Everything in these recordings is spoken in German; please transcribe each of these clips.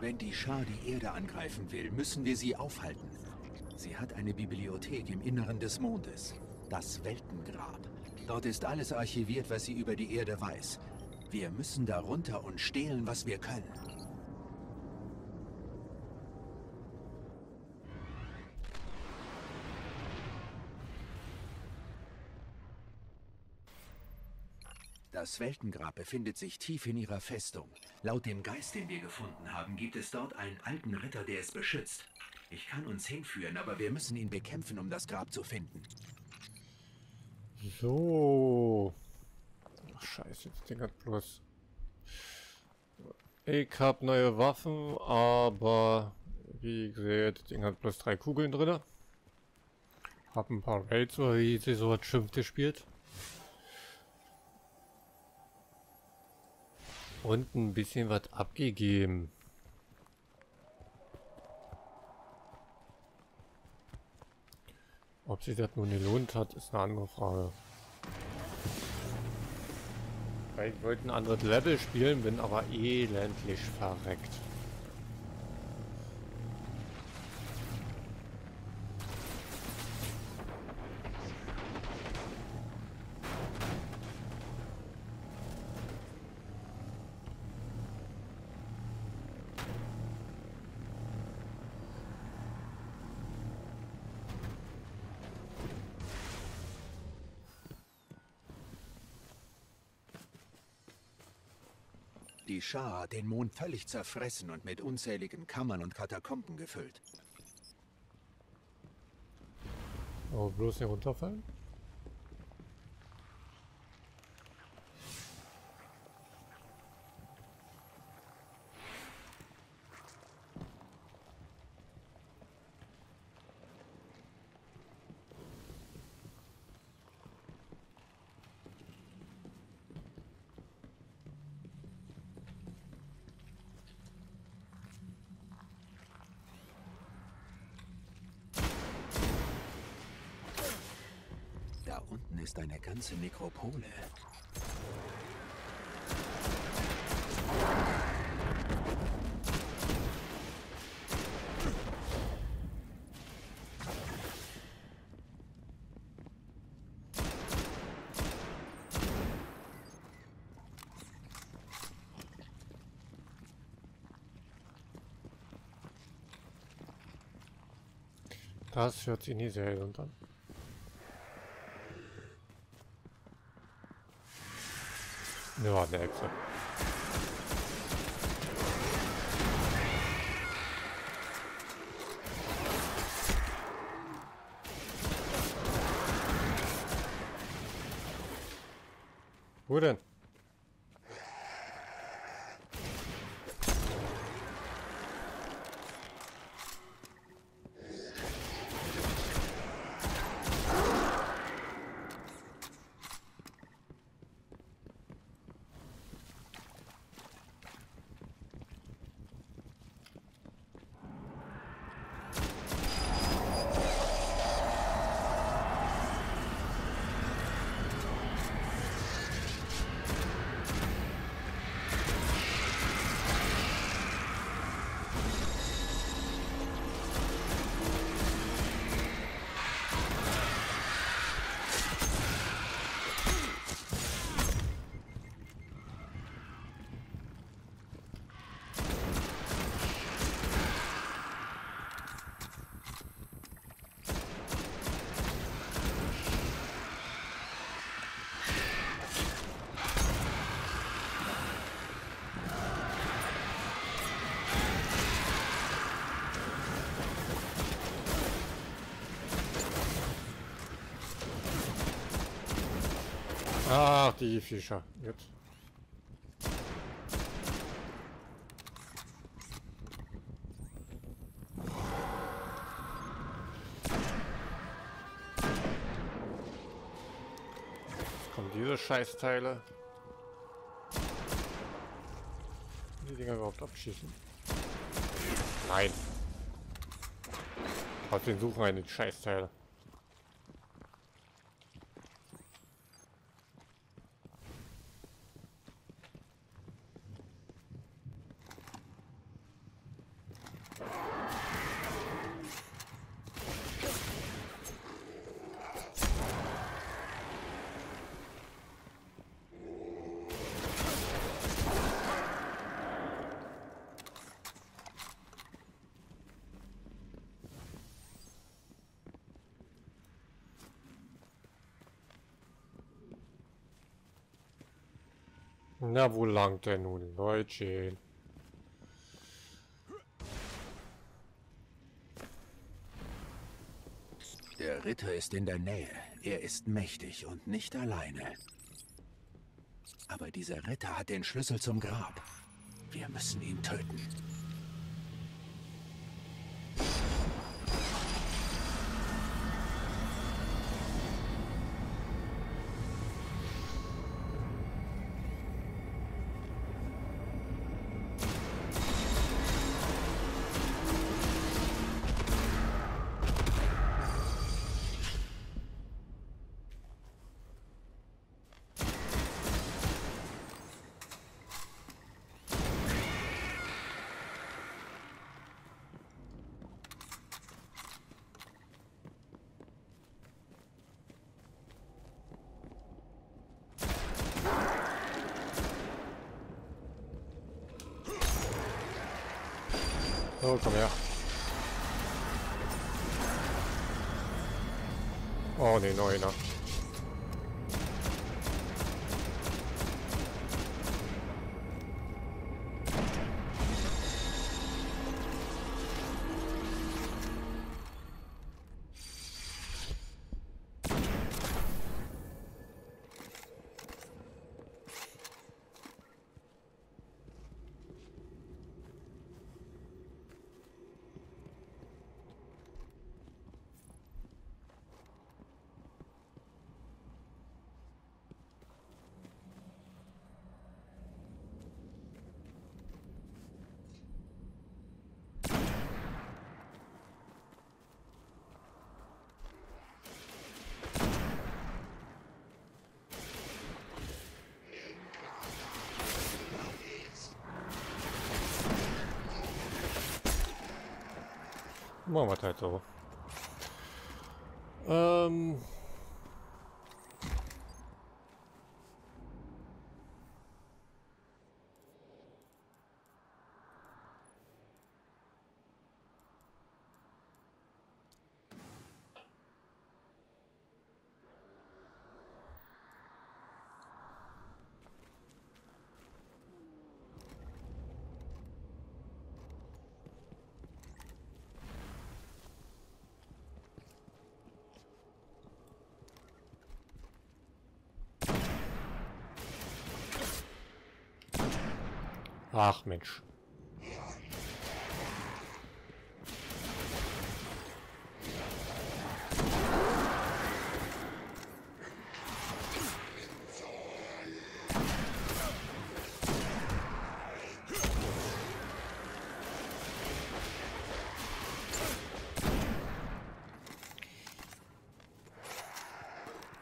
Wenn die Schar die Erde angreifen will, müssen wir sie aufhalten. Sie hat eine Bibliothek im Inneren des Mondes. Das Weltengrab. Dort ist alles archiviert, was sie über die Erde weiß. Wir müssen darunter und stehlen, was wir können. Das Weltengrab befindet sich tief in ihrer Festung. Laut dem Geist, den wir gefunden haben, gibt es dort einen alten Ritter, der es beschützt. Ich kann uns hinführen, aber wir müssen ihn bekämpfen, um das Grab zu finden. So. Ach, scheiße, das Ding hat bloß... Ich hab neue Waffen, aber wie gesagt, das Ding hat bloß drei Kugeln drin. Hab ein paar Raids oder wie sie so was schimpft gespielt. Und ein bisschen was abgegeben. Ob sich das nun gelohnt hat, ist eine andere Frage. Ich wollte ein anderes Level spielen, bin aber elendlich verreckt. Die Schar hat den Mond völlig zerfressen und mit unzähligen Kammern und Katakomben gefüllt. Aber bloß nicht runterfallen? Da unten ist eine ganze Nekropole. Das hört sich nie sehr gesund an. Ja, eine Echse. Wo denn? Ach, die Fischer. Jetzt. Kommen diese Scheißteile. Die Dinger überhaupt abschießen. Nein. Trotzdem suchen wir die Scheißteile. Na, wo langt der nun, Leutchen? Der Ritter ist in der Nähe. Er ist mächtig und nicht alleine. Aber dieser Ritter hat den Schlüssel zum Grab. Wir müssen ihn töten. So, komm her. Oh ne, neuner. Machen wir halt so. Ähm. Ach Mensch.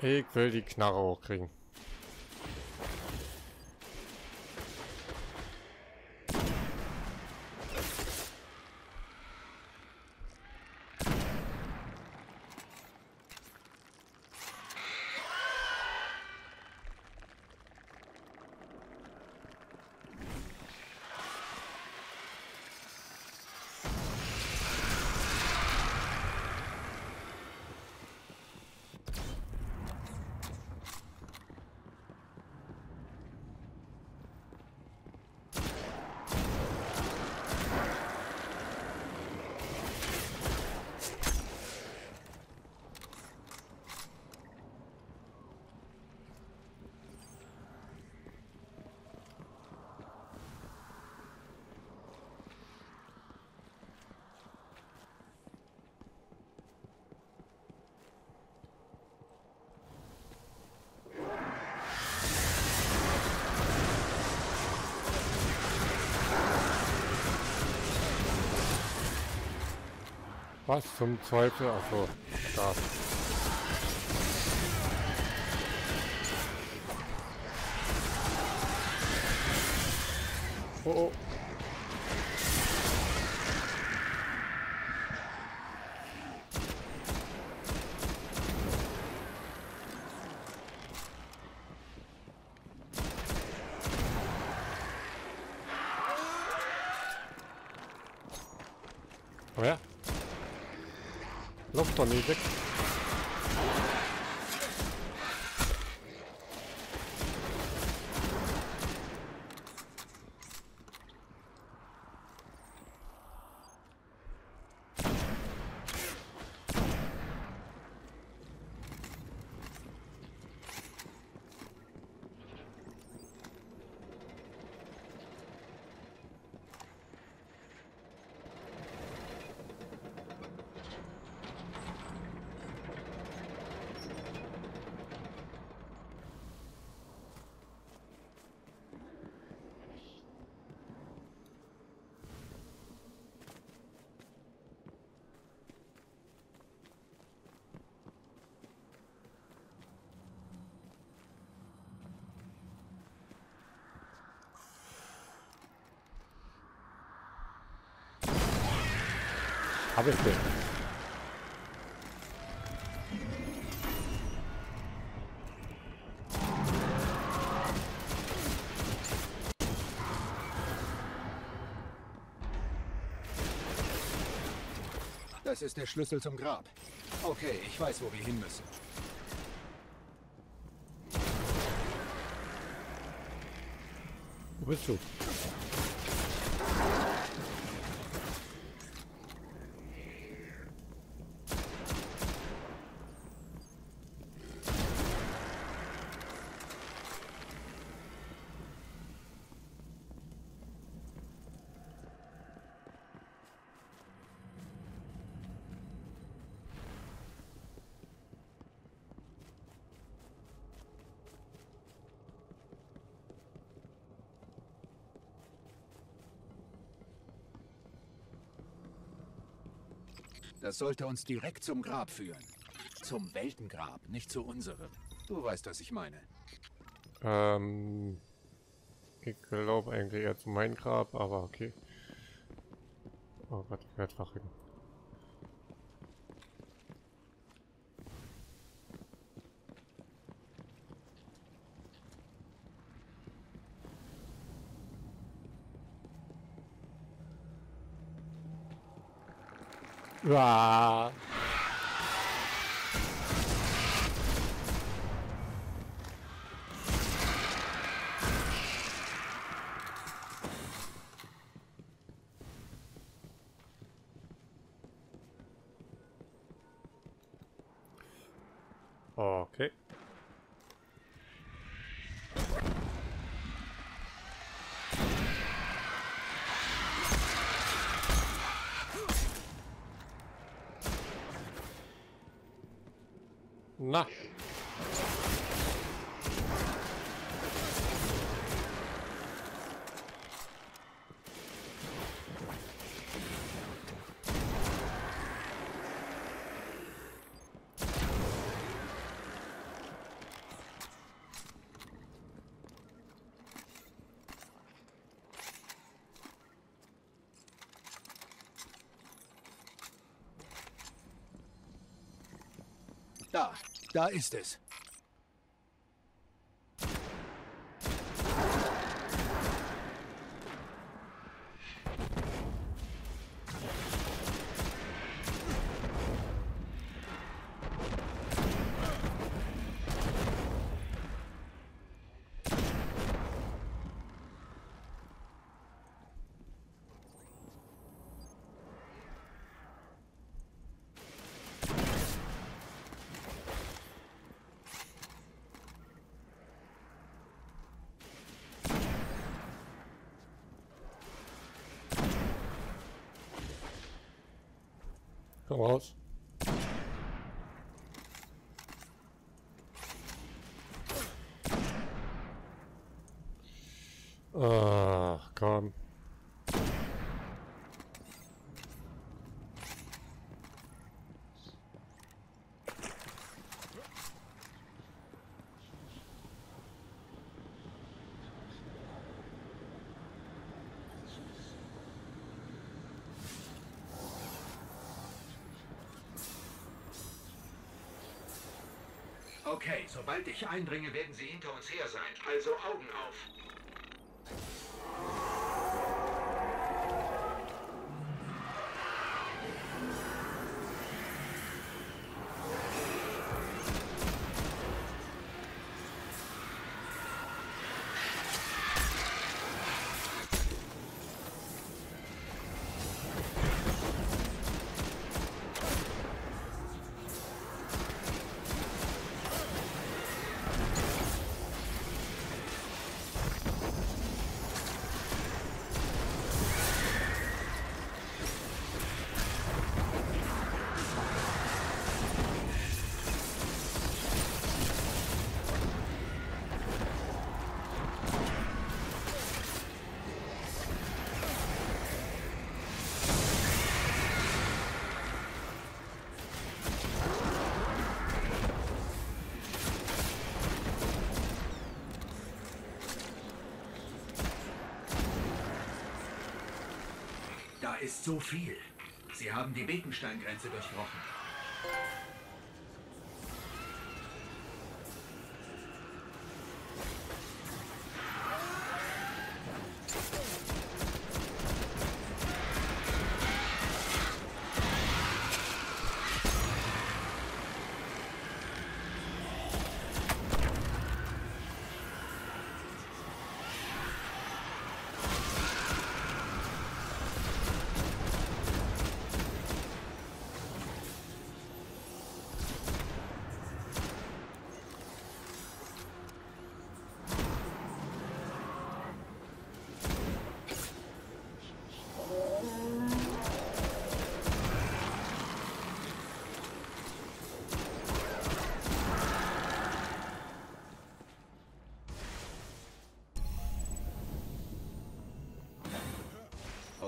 Ich will die Knarre hochkriegen. Was zum Teufel? Achso, da. Oh, oh. on music. Habe ich den? Das ist der Schlüssel zum Grab. Okay, ich weiß, wo wir hin müssen. Wo bist du? Das sollte uns direkt zum Grab führen. Zum Weltengrab, nicht zu unserem. Du weißt, was ich meine. Ähm, ich glaube eigentlich eher zu meinem Grab, aber okay. Oh Gott, ich werde wach. 是吧？Na. Da, da ist es. Hello. Okay, sobald ich eindringe, werden sie hinter uns her sein. Also Augen auf. Ist so viel. Sie haben die Bekensteingrenze durchbrochen.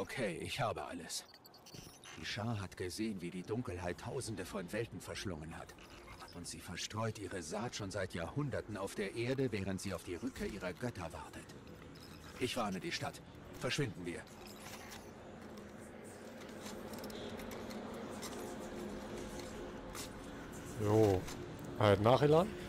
Okay, ich habe alles. Die Schar hat gesehen, wie die Dunkelheit Tausende von Welten verschlungen hat. Und sie verstreut ihre Saat schon seit Jahrhunderten auf der Erde, während sie auf die Rückkehr ihrer Götter wartet. Ich warne die Stadt. Verschwinden wir. Jo. Halt nachgeladen. Schön.